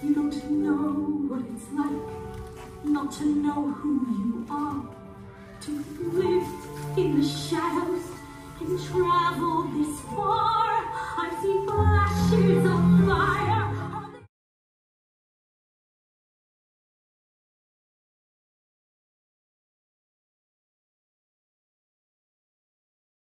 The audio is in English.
You don't know what it's like not to know who you are, to live in the shadows and travel this far.